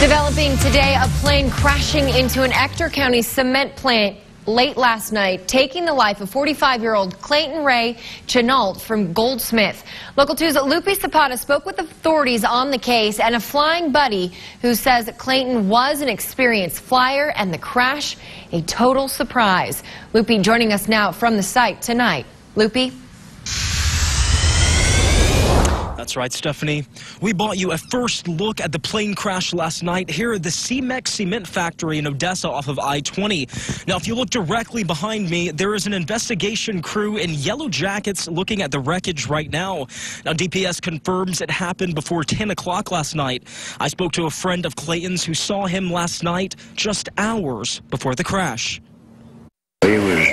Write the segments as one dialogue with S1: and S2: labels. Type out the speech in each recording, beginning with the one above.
S1: Developing today, a plane crashing into an Ector County cement plant late last night, taking the life of 45-year-old Clayton Ray Chennault from Goldsmith. Local 2's Lupe Zapata spoke with authorities on the case and a flying buddy who says Clayton was an experienced flyer and the crash a total surprise. Lupe joining us now from the site tonight. Lupe?
S2: That's right, Stephanie. We brought you a first look at the plane crash last night here at the CEMEX Cement Factory in Odessa off of I-20. Now, if you look directly behind me, there is an investigation crew in yellow jackets looking at the wreckage right now. Now, DPS confirms it happened before 10 o'clock last night. I spoke to a friend of Clayton's who saw him last night just hours before the crash.
S3: He was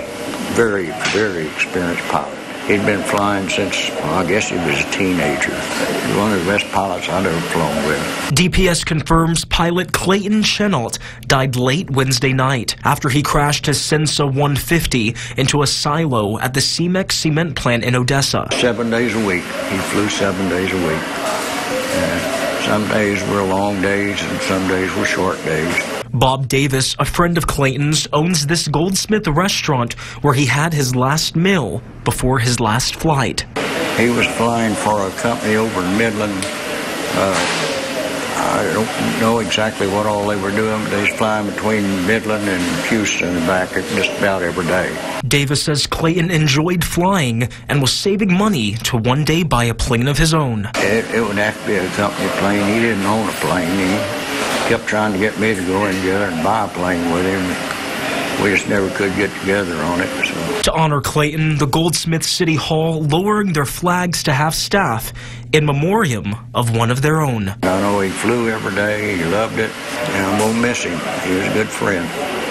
S3: very, very experienced pilot. He'd been flying since, well, I guess he was a teenager. He one of the best pilots I'd ever flown with.
S2: DPS confirms pilot Clayton Chennault died late Wednesday night after he crashed his Cessna 150 into a silo at the CEMEX cement plant in Odessa.
S3: Seven days a week. He flew seven days a week. And some days were long days and some days were short days.
S2: Bob Davis, a friend of Clayton's, owns this Goldsmith restaurant where he had his last meal before his last flight.
S3: He was flying for a company over in Midland. Uh, I don't know exactly what all they were doing, but they was flying between Midland and Houston and back just about every day.
S2: Davis says Clayton enjoyed flying and was saving money to one day buy a plane of his own.
S3: It, it would have to be a company plane. He didn't own a plane. He, kept trying to get me to go in together and buy a plane with him. We just never could get together on it. So.
S2: To honor Clayton, the Goldsmith City Hall lowering their flags to half staff in memoriam of one of their own.
S3: I know he flew every day. He loved it, and I'm going to miss him. He was a good friend.